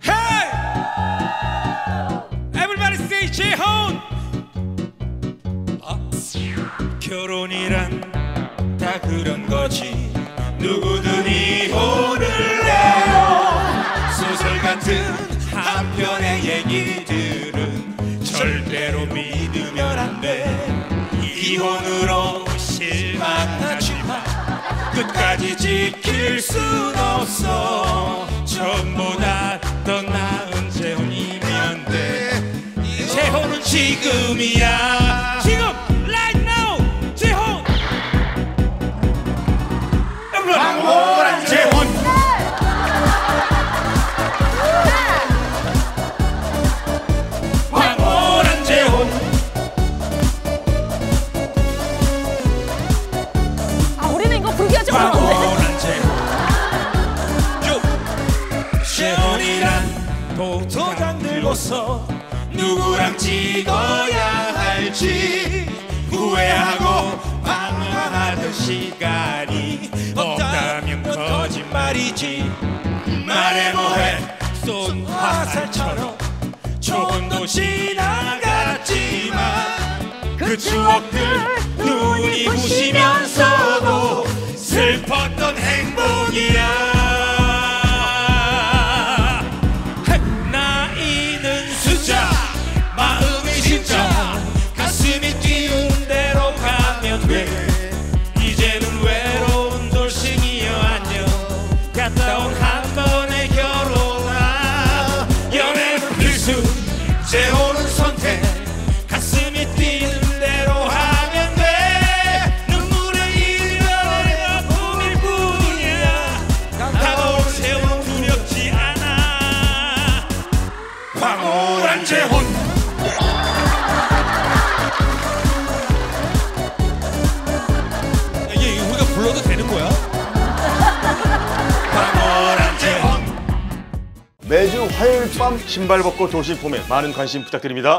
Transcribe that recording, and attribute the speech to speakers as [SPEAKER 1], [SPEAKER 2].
[SPEAKER 1] Hey! Everybody say 재혼! 아, 결혼이란 다 그런 거지 누구든 이혼을 해요 소설 같은 한 편의 얘기들은 절대로 믿으면 안 돼 이혼으로 실망하지 마 끝까지 지킬 순 없어. 전보다 더 나은 재혼이면 돼. 재혼은 지금이야 도장 들고서 누구랑 찍어야 할지 후회하고 방황하던 시간이 없다면 거짓말이지. 말해 뭐해? 쏜 화살처럼 조금도 지나갔지만 그 추억들 황홀한 재혼
[SPEAKER 2] 이게 우리가 불러도 되는 거야?
[SPEAKER 1] 황홀한 재혼
[SPEAKER 3] 매주 화요일 밤 신발 벗고 도시 봄에 많은 관심 부탁드립니다.